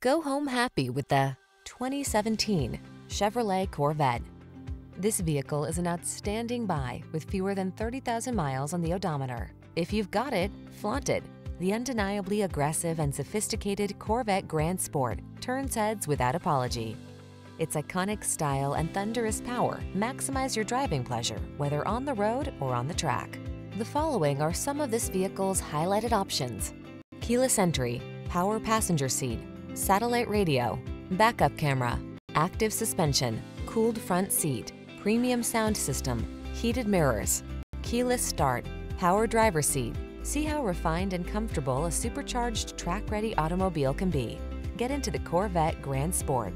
Go home happy with the 2017 Chevrolet Corvette. This vehicle is an outstanding buy with fewer than 30,000 miles on the odometer. If you've got it, flaunt it. The undeniably aggressive and sophisticated Corvette Grand Sport turns heads without apology. Its iconic style and thunderous power maximize your driving pleasure, whether on the road or on the track. The following are some of this vehicle's highlighted options. Keyless entry, power passenger seat, satellite radio, backup camera, active suspension, cooled front seat, premium sound system, heated mirrors, keyless start, power driver seat. See how refined and comfortable a supercharged track-ready automobile can be. Get into the Corvette Grand Sport.